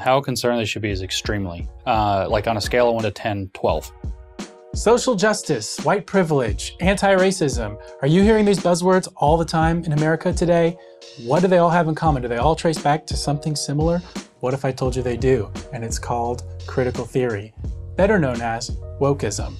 How concerned they should be is extremely. Uh, like on a scale of 1 to 10, 12. Social justice, white privilege, anti racism. Are you hearing these buzzwords all the time in America today? What do they all have in common? Do they all trace back to something similar? What if I told you they do? And it's called critical theory, better known as wokeism.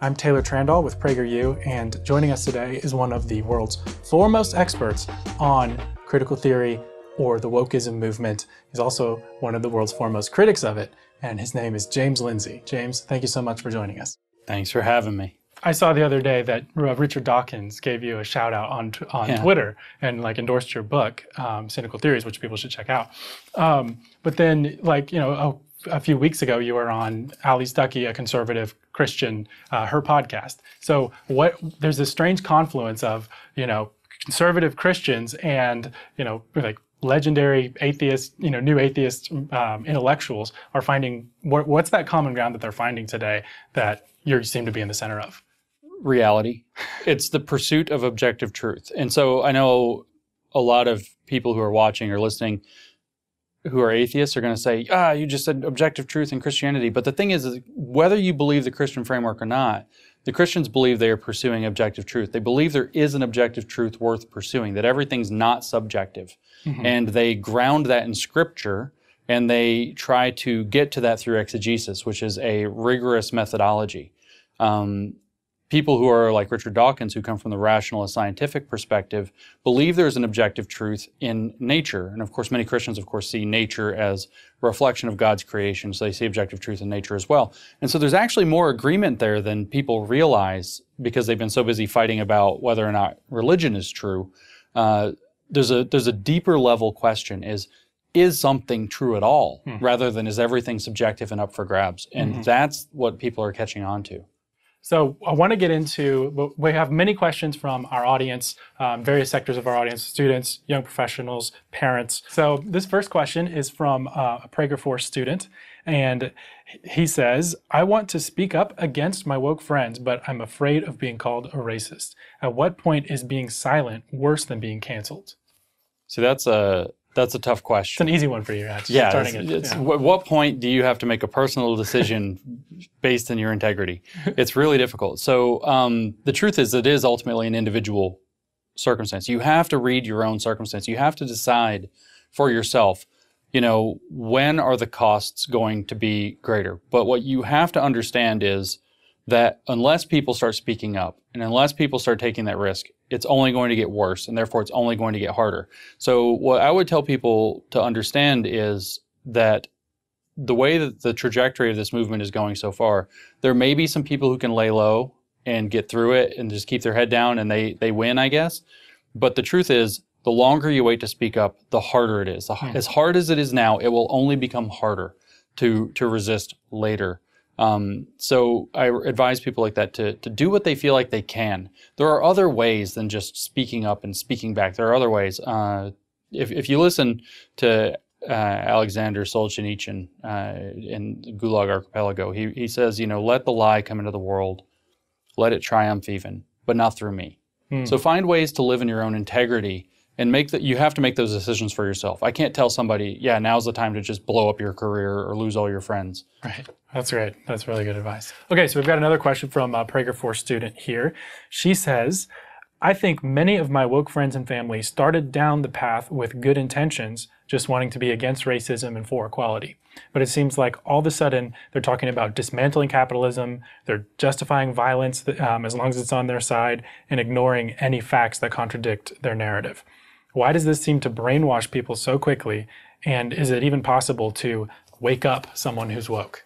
I'm Taylor Trandahl with PragerU, and joining us today is one of the world's foremost experts on critical theory or the wokeism movement. He's also one of the world's foremost critics of it, and his name is James Lindsay. James, thank you so much for joining us. Thanks for having me. I saw the other day that uh, Richard Dawkins gave you a shout out on on yeah. Twitter and like endorsed your book, um, Cynical Theories, which people should check out. Um, but then, like you know, a, a, few weeks ago, you were on Allie Stuckey, a conservative Christian, uh, her podcast. So what? There's this strange confluence of you know conservative Christians and you know like legendary atheist, you know, new atheist um, intellectuals are finding what, what's that common ground that they're finding today that you seem to be in the center of? Reality. it's the pursuit of objective truth. And so I know a lot of people who are watching or listening who are atheists are going to say, ah, you just said objective truth in Christianity. But the thing is, is, whether you believe the Christian framework or not, the Christians believe they are pursuing objective truth. They believe there is an objective truth worth pursuing, that everything's not subjective. Mm-hmm. And they ground that in scripture and they try to get to that through exegesis, which is a rigorous methodology. Um, people who are like Richard Dawkins, who come from the rationalist scientific perspective, believe there's an objective truth in nature. And of course, many Christians, of course, see nature as a reflection of God's creation, so they see objective truth in nature as well. And so there's actually more agreement there than people realize because they've been so busy fighting about whether or not religion is true. Uh, there's a there's a deeper level question: is is something true at all, hmm. rather than is everything subjective and up for grabs? And mm-hmm. that's what people are catching on to. So I want to get into, we have many questions from our audience, um, various sectors of our audience, students, young professionals, parents. So this first question is from uh, a Prager Force student. And he says, I want to speak up against my woke friends, but I'm afraid of being called a racist. At what point is being silent worse than being canceled? So that's a that's a tough question. It's an easy one for you. yeah. It's, it, it's, yeah. what point do you have to make a personal decision based on your integrity? It's really difficult. So um, the truth is, it is ultimately an individual circumstance. You have to read your own circumstance. You have to decide for yourself. You know, when are the costs going to be greater? But what you have to understand is that unless people start speaking up and unless people start taking that risk, it's only going to get worse and therefore it's only going to get harder. So what I would tell people to understand is that the way that the trajectory of this movement is going so far, there may be some people who can lay low and get through it and just keep their head down and they they win, I guess. But the truth is, the longer you wait to speak up, the harder it is. Hmm. As hard as it is now, it will only become harder to to resist later. Um, so I advise people like that to, to do what they feel like they can. There are other ways than just speaking up and speaking back. There are other ways. Uh, if, if you listen to uh, Alexander Solzhenitsyn uh, in Gulag Archipelago, he, he says, you know, let the lie come into the world, let it triumph even, but not through me. Hmm. So find ways to live in your own integrity and make that you have to make those decisions for yourself. I can't tell somebody, yeah, now's the time to just blow up your career or lose all your friends. Right. That's great. That's really good advice. Okay, so we've got another question from a Prager Force student here. She says, I think many of my woke friends and family started down the path with good intentions, just wanting to be against racism and for equality. But it seems like all of a sudden they're talking about dismantling capitalism, they're justifying violence um, as long as it's on their side, and ignoring any facts that contradict their narrative. Why does this seem to brainwash people so quickly? And is it even possible to wake up someone who's woke?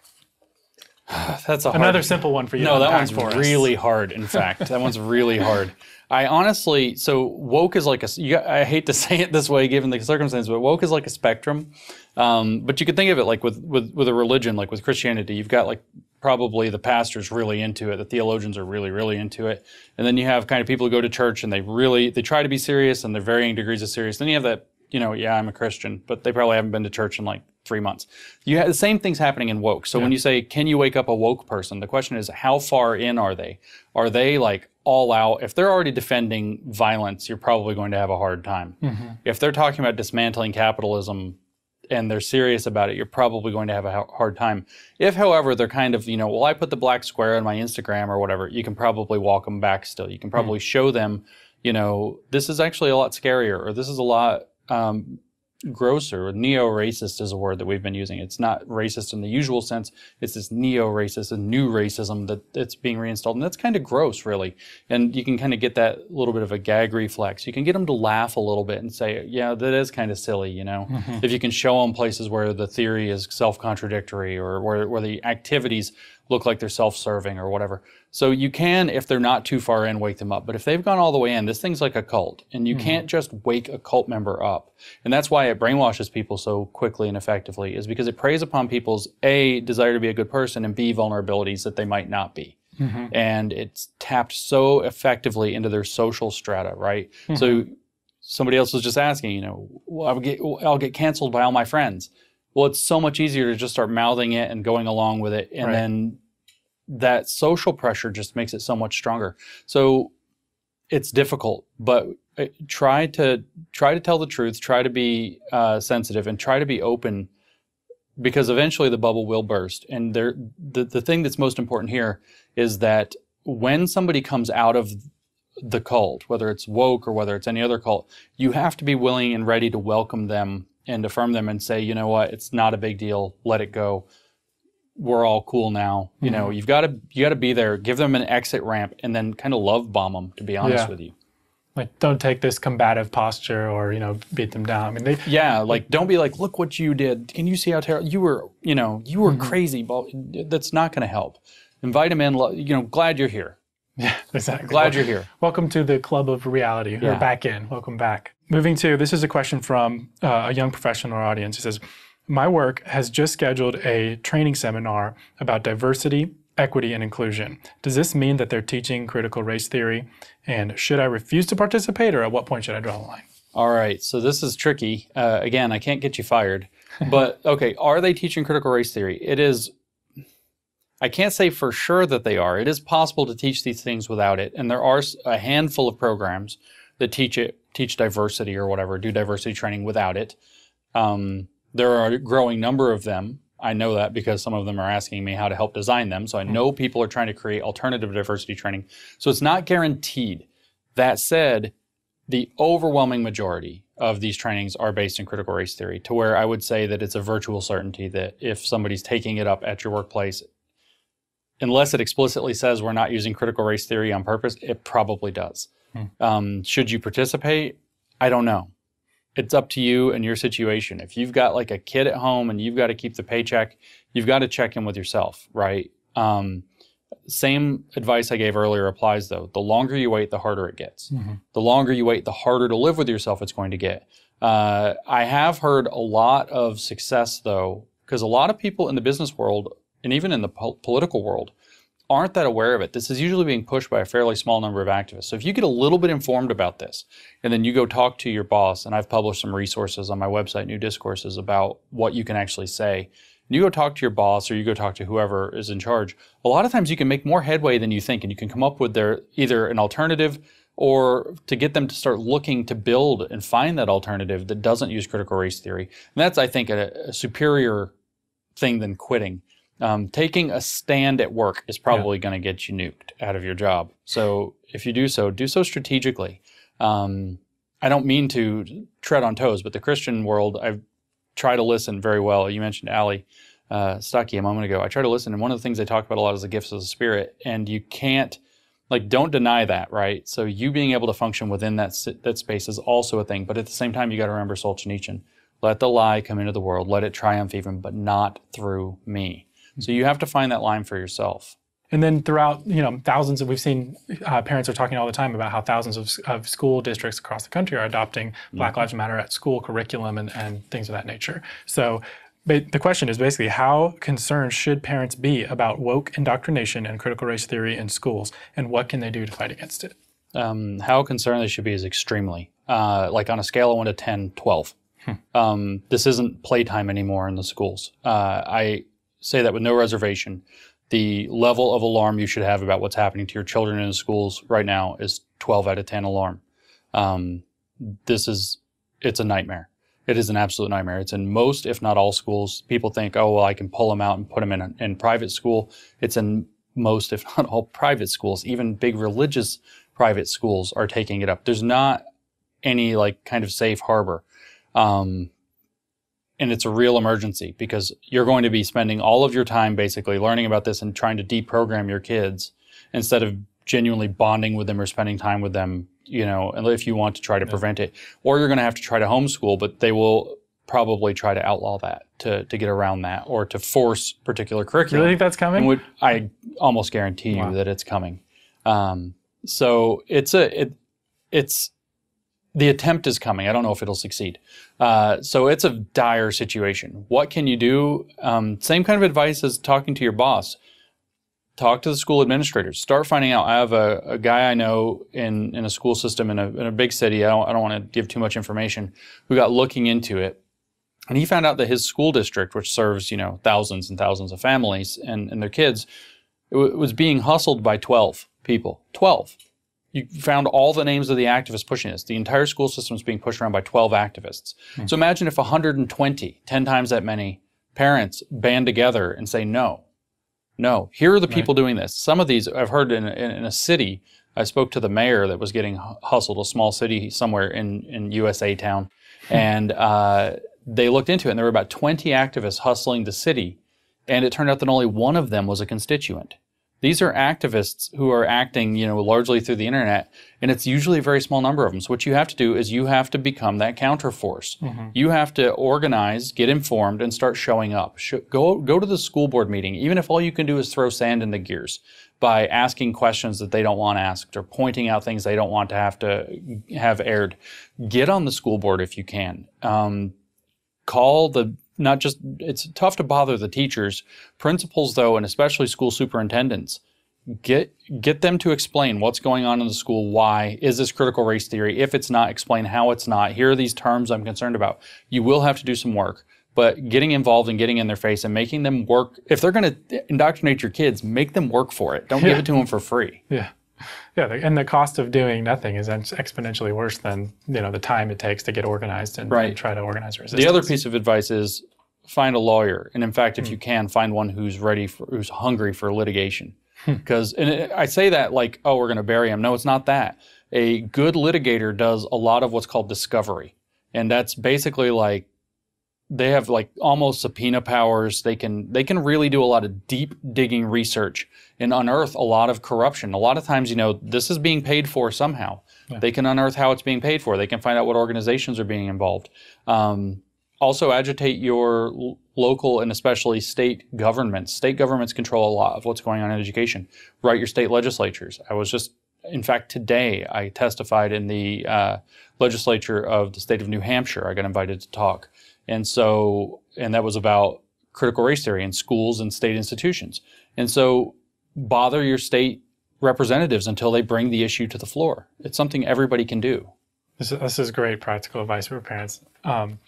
That's a another simple one for you. No, that one's really hard. In fact, that one's really hard. I honestly, so woke is like a. You, I hate to say it this way, given the circumstances, but woke is like a spectrum. Um, but you could think of it like with, with with a religion, like with Christianity. You've got like probably the pastors really into it, the theologians are really really into it, and then you have kind of people who go to church and they really they try to be serious and they're varying degrees of serious. Then you have that you know, yeah, I'm a Christian, but they probably haven't been to church in like three months. You have the same things happening in woke. So yeah. when you say, can you wake up a woke person? The question is, how far in are they? Are they like all out? If they're already defending violence, you're probably going to have a hard time. Mm-hmm. If they're talking about dismantling capitalism and they're serious about it, you're probably going to have a hard time. If, however, they're kind of, you know, well, I put the black square on my Instagram or whatever, you can probably walk them back still. You can probably show them, you know, this is actually a lot scarier or this is a lot um, grosser. Neo-racist is a word that we've been using. It's not racist in the usual sense. It's this neo-racist and new racism that it's being reinstalled, and that's kind of gross, really. And you can kind of get that little bit of a gag reflex. You can get them to laugh a little bit and say, "Yeah, that is kind of silly," you know. Mm-hmm. If you can show them places where the theory is self-contradictory or where where the activities look like they're self-serving or whatever. So you can, if they're not too far in, wake them up. But if they've gone all the way in, this thing's like a cult, and you hmm. can't just wake a cult member up. And that's why it brainwashes people so quickly and effectively, is because it preys upon people's a desire to be a good person and b vulnerabilities that they might not be. Mm-hmm. And it's tapped so effectively into their social strata, right? Hmm. So somebody else was just asking, you know, well, I'll get I'll get canceled by all my friends. Well, it's so much easier to just start mouthing it and going along with it, and Right. then that social pressure just makes it so much stronger. So it's difficult, but uh, try to try to tell the truth, try to be uh, sensitive, and try to be open, because eventually the bubble will burst. And there, the the thing that's most important here is that when somebody comes out of the cult, whether it's woke or whether it's any other cult, you have to be willing and ready to welcome them and affirm them and say, you know what, it's not a big deal, let it go. We're all cool now. You know, you've got to you got to be there, give them an exit ramp, and then kind of love bomb them. To be honest Yeah. with you, Like, don't take this combative posture or you know beat them down. I mean, they yeah, like don't be like, look what you did. Can you see how terrible you were? You know, you were crazy. But that's not going to help. Invite them in. lo- You know, glad you're here. Yeah, exactly. Glad you're here. Welcome to the club of reality. Or Yeah. back in. Welcome back. Moving to this is a question from uh, a young professional audience. He says, "My work has just scheduled a training seminar about diversity, equity, and inclusion. Does this mean that they're teaching critical race theory? And should I refuse to participate, or at what point should I draw the line?" All right, so this is tricky. Uh, again, I can't get you fired, but okay, are they teaching critical race theory? It is. I can't say for sure that they are. It is possible to teach these things without it, and there are a handful of programs that teach it, teach diversity or whatever, do diversity training without it. Um, there are a growing number of them. I know that because some of them are asking me how to help design them. So I know people are trying to create alternative diversity training. So it's not guaranteed. That said, the overwhelming majority of these trainings are based in critical race theory, to where I would say that it's a virtual certainty that if somebody's taking it up at your workplace, unless it explicitly says we're not using critical race theory on purpose, it probably does. Um, should you participate? I don't know. It's up to you and your situation. If you've got like a kid at home and you've got to keep the paycheck, you've got to check in with yourself, right? Um, same advice I gave earlier applies though. The longer you wait, the harder it gets. The longer you wait, the harder to live with yourself it's going to get. Uh, I have heard a lot of success though, because a lot of people in the business world and even in the po- political world aren't that aware of it. This is usually being pushed by a fairly small number of activists. So if you get a little bit informed about this, and then you go talk to your boss, and I've published some resources on my website, New Discourses, about what you can actually say. And you go talk to your boss or you go talk to whoever is in charge. A lot of times you can make more headway than you think, and you can come up with their either an alternative or to get them to start looking to build and find that alternative that doesn't use critical race theory. And that's, I think, a, a superior thing than quitting. Um, taking a stand at work is probably going to get you nuked out of your job. So if you do so, do so strategically. Um, I don't mean to tread on toes, but the Christian world, I try to listen very well. You mentioned Allie uh, Stuckey a moment ago. I try to listen, and one of the things they talk about a lot is the gifts of the Spirit, and you can't like don't deny that, right? So you being able to function within that that space is also a thing, but at the same time, you got to remember Solzhenitsyn. Let the lie come into the world. Let it triumph even, but not through me. So you have to find that line for yourself. And then throughout, you know, thousands of, we've seen uh, parents are talking all the time about how thousands of, of school districts across the country are adopting Black Lives Matter at school curriculum and, and things of that nature. So but the question is basically how concerned should parents be about woke indoctrination and critical race theory in schools, and what can they do to fight against it? um, how concerned they should be is extremely. Uh, like on a scale of 1 to 10, 12. Um, this isn't playtime anymore in the schools. Uh, I say that with no reservation. The level of alarm you should have about what's happening to your children in the schools right now is 12 out of 10 alarm. Um, this is, it's a nightmare. It is an absolute nightmare. It's in most, if not all, schools. People think, oh, well, I can pull them out and put them in, a, in private school. It's in most, if not all, private schools. Even big religious private schools are taking it up. There's not any like kind of safe harbor. Um, and it's a real emergency because you're going to be spending all of your time basically learning about this and trying to deprogram your kids instead of genuinely bonding with them or spending time with them you know, and if you want to try to prevent it, or you're going to have to try to homeschool, but they will probably try to outlaw that to, to get around that or to force particular curriculum. You really think that's coming? Would, I almost guarantee wow. you that it's coming. Um, so it's a it, it's the attempt is coming. I don't know if it'll succeed. Uh, so it's a dire situation. What can you do? Um, same kind of advice as talking to your boss talk to the school administrators. Start finding out. I have a, a guy I know in, in a school system in a, in a big city. I don't, I don't want to give too much information. Who got looking into it, and he found out that his school district, which serves you know thousands and thousands of families and, and their kids, it, was being hustled by twelve people. Twelve. You found all the names of the activists pushing this. The entire school system is being pushed around by 12 activists. Mm-hmm. So imagine if 120, 10 times that many parents band together and say no no, here are the people right. doing this. Some of these I've heard in, in, in, a city. I spoke to the mayor that was getting hustled, a small city somewhere in, in USA town, hmm. and uh, they looked into it, and there were about 20 activists hustling the city, and it turned out that only one of them was a constituent. These are activists who are acting, you know, largely through the internet, and it's usually a very small number of them. So what you have to do is you have to become that counterforce. Mm-hmm. You have to organize, get informed, and start showing up. go go to the school board meeting, even if all you can do is throw sand in the gears by asking questions that they don't want asked or pointing out things they don't want to have to have aired. Get on the school board if you can. Um, call the not just it's tough to bother the teachers. Principals though and especially school superintendents get get them to explain what's going on in the school why is this critical race theory? If it's not explain how it's not. Here are these terms i'm concerned about. You will have to do some work but getting involved and getting in their face and making them work if they're going to indoctrinate your kids make them work for it. Don't yeah. give it to them for free. Yeah. Yeah, and the cost of doing nothing is exponentially worse than you know the time it takes to get organized and, right. and try to organize resistance. The other piece of advice is find a lawyer, and in fact, if mm. you can, find one who's ready for who's hungry for litigation. Because hmm. and it, I say that like, oh, we're going to bury him. No, it's not that. A good litigator does a lot of what's called discovery, and that's basically like they have like almost subpoena powers. They can they can really do a lot of deep digging research and unearth a lot of corruption. A lot of times, you know, this is being paid for somehow. Yeah. They can unearth how it's being paid for. They can find out what organizations are being involved. Um, also, agitate your local and especially state governments. State governments control a lot of what's going on in education. Write your state legislatures. I was just, in fact, today I testified in the uh, legislature of the state of New Hampshire. I got invited to talk and so, and that was about critical race theory in schools and state institutions. And so, bother your state representatives until they bring the issue to the floor. It's something everybody can do. This is, this is great practical advice for parents. Um,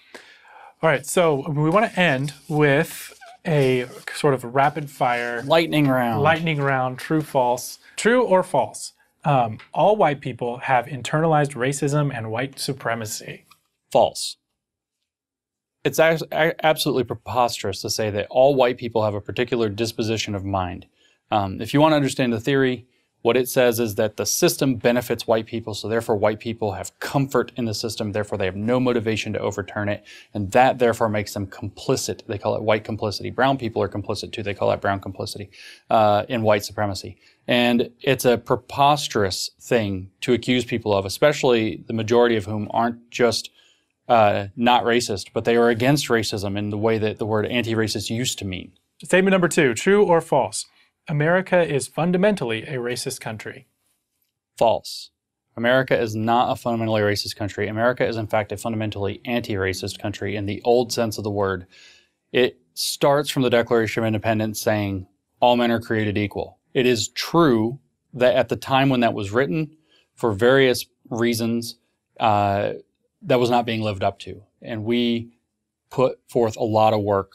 all right, so we want to end with a sort of rapid fire lightning round. Lightning round, true, false. True or false? Um, all white people have internalized racism and white supremacy. False it's absolutely preposterous to say that all white people have a particular disposition of mind. Um, if you want to understand the theory, what it says is that the system benefits white people, so therefore white people have comfort in the system, therefore they have no motivation to overturn it, and that therefore makes them complicit. They call it white complicity. Brown people are complicit too. They call that brown complicity uh, in white supremacy. And it's a preposterous thing to accuse people of, especially the majority of whom aren't just uh, not racist, but they are against racism in the way that the word anti-racist used to mean. Statement number two: True or false? America is fundamentally a racist country. False. America is not a fundamentally racist country. America is, in fact, a fundamentally anti-racist country in the old sense of the word. It starts from the Declaration of Independence saying all men are created equal. It is true that at the time when that was written, for various reasons, uh, that was not being lived up to. And we put forth a lot of work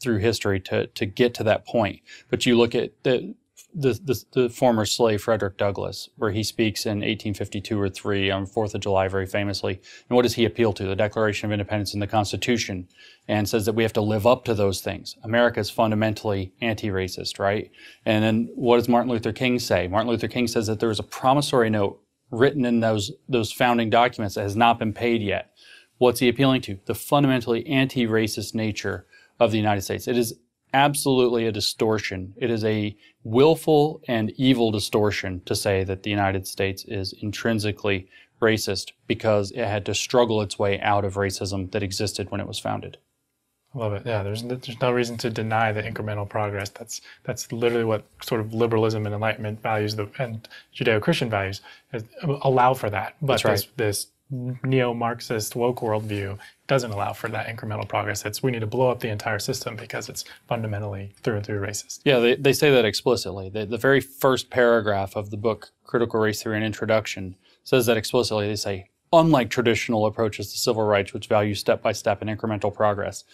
through history to, to get to that point. But you look at the the, the, the former slave Frederick Douglass, where he speaks in 1852 or 3 on 4th of July very famously. And what does he appeal to? The Declaration of Independence and the Constitution, and says that we have to live up to those things. America is fundamentally anti-racist, right? And then what does Martin Luther King say? Martin Luther King says that there is a promissory note written in those, those founding documents that has not been paid yet. What's he appealing to? The fundamentally anti-racist nature of the United States. It is absolutely a distortion. It is a willful and evil distortion to say that the United States is intrinsically racist because it had to struggle its way out of racism that existed when it was founded. I love it. Yeah, there's there's no reason to deny the incremental progress. That's that's literally what sort of liberalism and enlightenment values the, and Judeo-Christian values uh, allow for that. But right. this, this neo-Marxist woke worldview doesn't allow for that incremental progress. It's we need to blow up the entire system because it's fundamentally through and through racist. Yeah, they, they say that explicitly. The, the very first paragraph of the book, Critical Race Theory and Introduction, says that explicitly. They say, unlike traditional approaches to civil rights, which value step-by-step and incremental progress,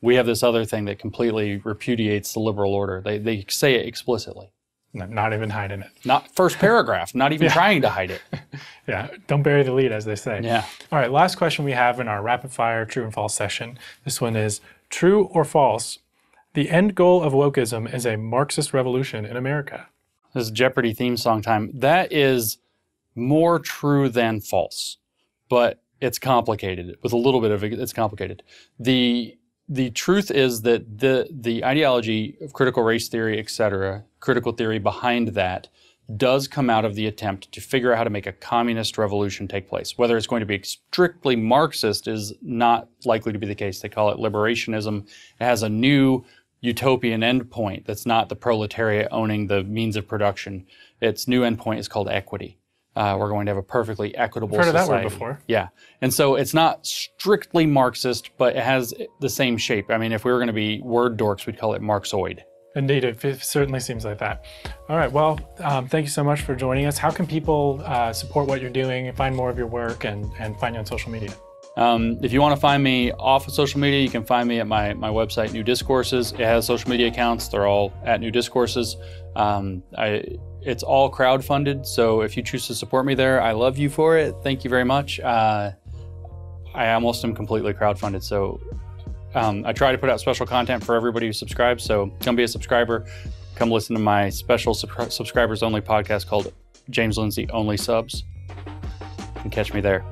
we have this other thing that completely repudiates the liberal order. They, they say it explicitly. Not even hiding it. Not first paragraph, not even yeah. trying to hide it. yeah, don't bury the lead, as they say. Yeah. All right, last question we have in our rapid fire true and false session. This one is true or false? The end goal of wokeism is a Marxist revolution in America. This is Jeopardy theme song time. That is more true than false, but it's complicated. With a little bit of it, it's complicated. The the truth is that the the ideology of critical race theory, et cetera, critical theory behind that does come out of the attempt to figure out how to make a communist revolution take place. Whether it's going to be strictly Marxist is not likely to be the case. They call it liberationism. It has a new utopian endpoint that's not the proletariat owning the means of production. Its new endpoint is called equity. Uh, we're going to have a perfectly equitable I've heard society. of that word before. Yeah. And so it's not strictly Marxist, but it has the same shape. I mean, if we were going to be word dorks, we'd call it Marxoid. Indeed, it certainly seems like that. All right, well, um, thank you so much for joining us. How can people uh, support what you're doing find more of your work and, and find you on social media? Um, if you want to find me off of social media, you can find me at my, my website, New Discourses. It has social media accounts. They're all at New Discourses. Um, I, it's all crowd-funded, so if you choose to support me there, I love you for it. Thank you very much. Uh, I almost am completely crowd-funded, so um, I try to put out special content for everybody who subscribes. So come be a subscriber. Come listen to my special sub- subscribers-only podcast called James Lindsay Only Subs. And catch me there.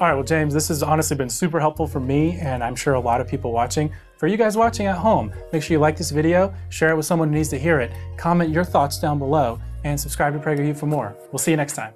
All right, well, James, this has honestly been super helpful for me, and I'm sure a lot of people watching. For you guys watching at home, make sure you like this video, share it with someone who needs to hear it, comment your thoughts down below, and subscribe to PragerU for more. We'll see you next time.